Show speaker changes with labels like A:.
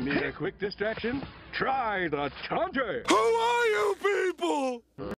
A: Need a quick distraction? Try the Tauntauer!
B: Who are?